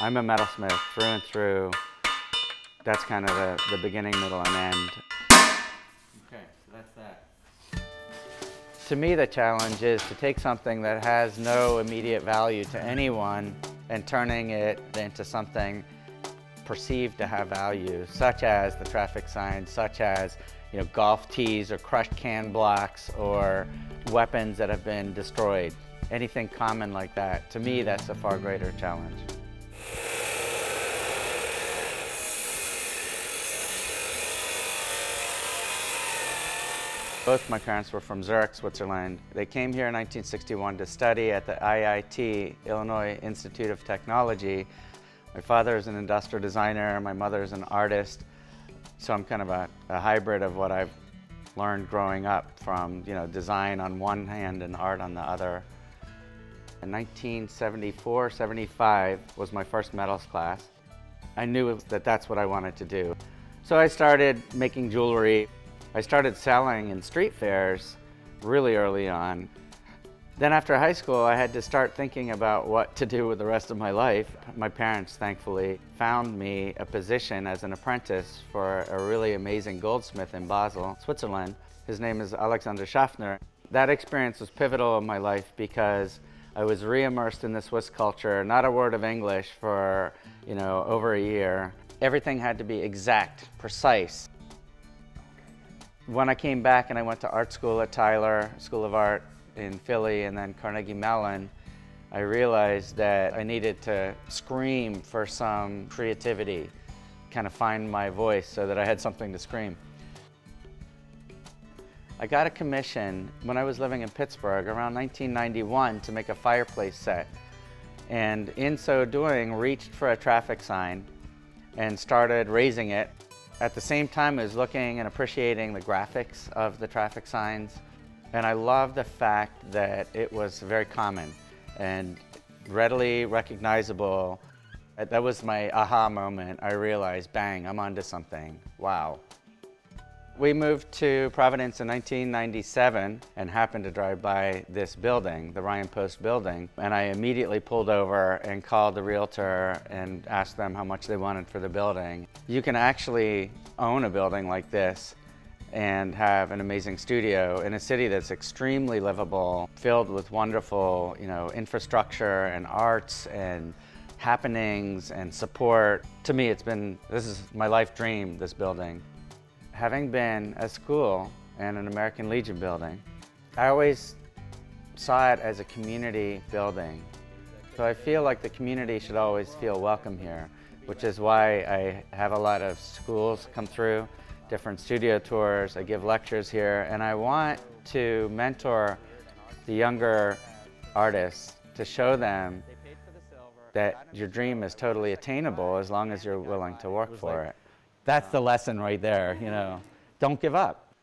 I'm a metalsmith through and through. That's kind of the, the beginning, middle, and end. Okay, so that's that. To me, the challenge is to take something that has no immediate value to anyone and turning it into something perceived to have value, such as the traffic signs, such as you know, golf tees or crushed can blocks or weapons that have been destroyed. Anything common like that. To me, that's a far greater challenge. Both my parents were from Zurich, Switzerland. They came here in 1961 to study at the IIT, Illinois Institute of Technology. My father is an industrial designer, my mother is an artist, so I'm kind of a, a hybrid of what I've learned growing up from you know, design on one hand and art on the other. In 1974, 75 was my first metals class. I knew that that's what I wanted to do. So I started making jewelry. I started selling in street fairs really early on. Then after high school, I had to start thinking about what to do with the rest of my life. My parents, thankfully, found me a position as an apprentice for a really amazing goldsmith in Basel, Switzerland. His name is Alexander Schaffner. That experience was pivotal in my life because I was re-immersed in the Swiss culture, not a word of English for, you know, over a year. Everything had to be exact, precise. When I came back and I went to art school at Tyler School of Art in Philly and then Carnegie Mellon, I realized that I needed to scream for some creativity, kind of find my voice so that I had something to scream. I got a commission when I was living in Pittsburgh around 1991 to make a fireplace set. And in so doing, reached for a traffic sign and started raising it at the same time as looking and appreciating the graphics of the traffic signs. And I love the fact that it was very common and readily recognizable. That was my aha moment. I realized, bang, I'm onto something. Wow. We moved to Providence in 1997 and happened to drive by this building, the Ryan Post building, and I immediately pulled over and called the realtor and asked them how much they wanted for the building. You can actually own a building like this and have an amazing studio in a city that's extremely livable, filled with wonderful, you know, infrastructure and arts and happenings and support. To me, it's been, this is my life dream, this building. Having been a school and an American Legion building, I always saw it as a community building. So I feel like the community should always feel welcome here, which is why I have a lot of schools come through, different studio tours, I give lectures here, and I want to mentor the younger artists to show them that your dream is totally attainable as long as you're willing to work for it. That's the lesson right there, you know. Don't give up.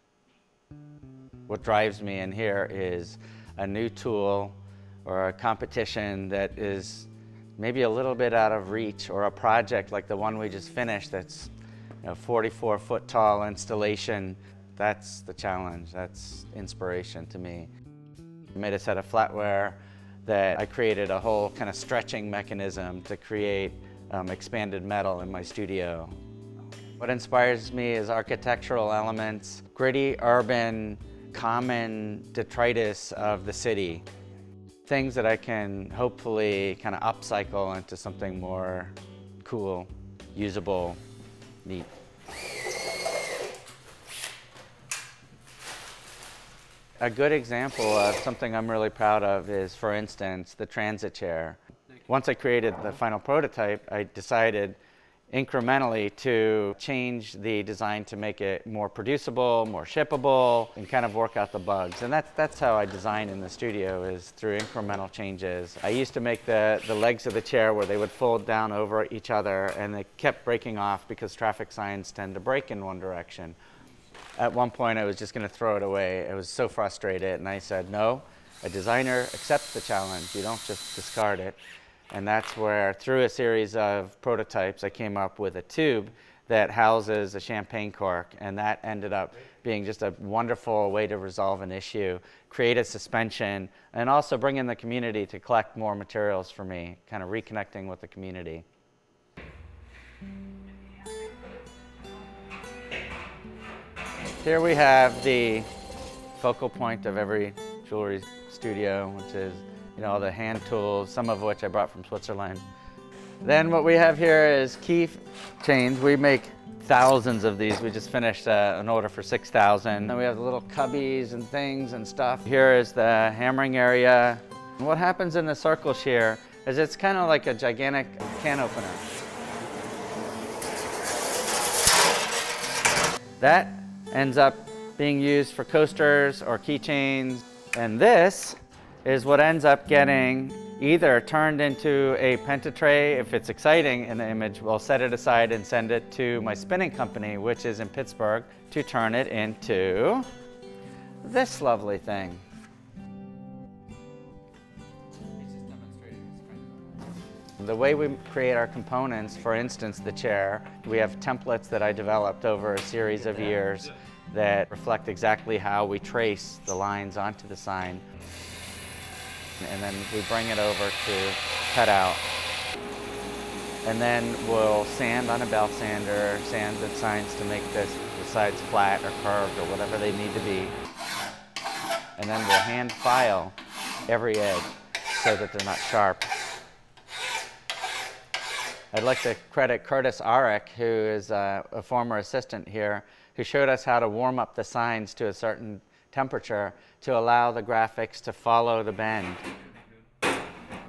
What drives me in here is a new tool or a competition that is maybe a little bit out of reach or a project like the one we just finished that's you know, 44 foot tall installation. That's the challenge. That's inspiration to me. I made a set of flatware that I created a whole kind of stretching mechanism to create um, expanded metal in my studio. What inspires me is architectural elements, gritty, urban, common detritus of the city. Things that I can hopefully kind of upcycle into something more cool, usable, neat. A good example of something I'm really proud of is, for instance, the transit chair. Once I created the final prototype, I decided incrementally to change the design to make it more producible, more shippable, and kind of work out the bugs. And that's, that's how I design in the studio is through incremental changes. I used to make the, the legs of the chair where they would fold down over each other and they kept breaking off because traffic signs tend to break in one direction. At one point I was just going to throw it away. I was so frustrated and I said, no, a designer accepts the challenge. You don't just discard it. And that's where, through a series of prototypes, I came up with a tube that houses a champagne cork. And that ended up being just a wonderful way to resolve an issue, create a suspension, and also bring in the community to collect more materials for me, kind of reconnecting with the community. Here we have the focal point of every jewelry studio, which is, you know, all the hand tools, some of which I brought from Switzerland. Then what we have here is key chains. We make thousands of these. We just finished uh, an order for 6,000. Then we have the little cubbies and things and stuff. Here is the hammering area. And what happens in the circle shear is it's kind of like a gigantic can opener. That ends up being used for coasters or keychains. And this is what ends up getting either turned into a pentatray if it's exciting in the image, we'll set it aside and send it to my spinning company, which is in Pittsburgh, to turn it into this lovely thing. The way we create our components, for instance, the chair, we have templates that I developed over a series of years that reflect exactly how we trace the lines onto the sign. And then we bring it over to cut out. And then we'll sand on a belt sander, sand the signs to make this, the sides flat or curved or whatever they need to be. And then we'll hand file every edge so that they're not sharp. I'd like to credit Curtis Arick, who is uh, a former assistant here, who showed us how to warm up the signs to a certain temperature to allow the graphics to follow the bend.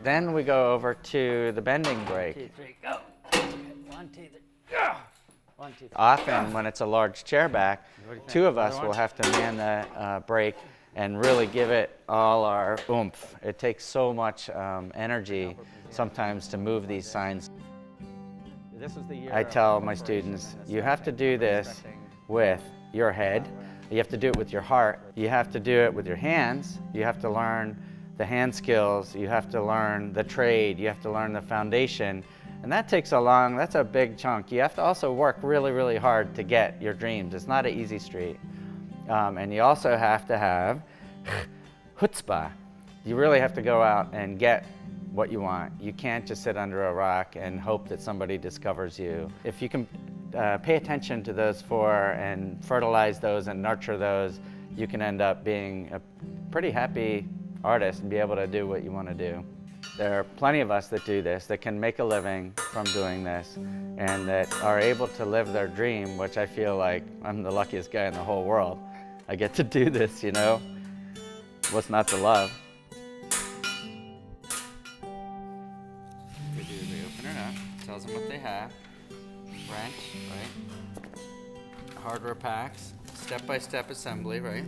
Then we go over to the bending. Two, three, go. One, two, three. One, two, three. Often, when it's a large chair back, two of us will have to man the uh, brake and really give it all our oomph. It takes so much um, energy sometimes to move these signs. This is the year. I tell my students, you have to do this with your head, you have to do it with your heart, you have to do it with your hands, you have to learn the hand skills, you have to learn the trade, you have to learn the foundation, and that takes a long, that's a big chunk. You have to also work really, really hard to get your dreams. It's not an easy street. Um, and you also have to have chutzpah. You really have to go out and get what you want. You can't just sit under a rock and hope that somebody discovers you. If you can uh, pay attention to those four and fertilize those and nurture those, you can end up being a pretty happy artist and be able to do what you want to do. There are plenty of us that do this, that can make a living from doing this, and that are able to live their dream, which I feel like I'm the luckiest guy in the whole world. I get to do this, you know? What's not to love? We do the opener up, tells them what they have, wrench, right? Hardware packs, step-by-step -step assembly, right?